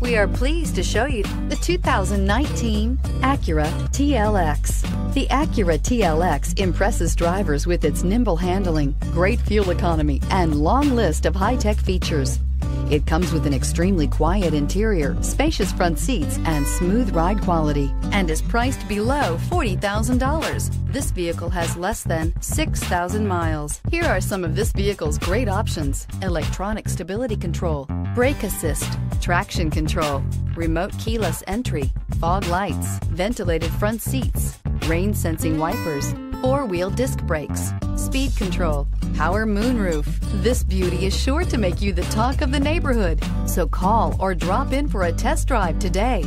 We are pleased to show you the 2019 Acura TLX. The Acura TLX impresses drivers with its nimble handling, great fuel economy, and long list of high-tech features. It comes with an extremely quiet interior, spacious front seats, and smooth ride quality, and is priced below $40,000. This vehicle has less than 6,000 miles. Here are some of this vehicle's great options. Electronic stability control, brake assist, traction control, remote keyless entry, fog lights, ventilated front seats, rain sensing wipers, four-wheel disc brakes, speed control, power moonroof. This beauty is sure to make you the talk of the neighborhood. So call or drop in for a test drive today.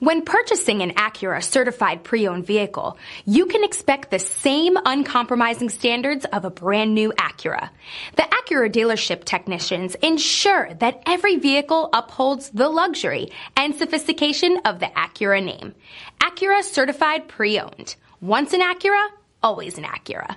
When purchasing an Acura certified pre-owned vehicle, you can expect the same uncompromising standards of a brand new Acura. The Acura dealership technicians ensure that every vehicle upholds the luxury and sophistication of the Acura name. Acura certified pre-owned. Once an Acura, always an Acura.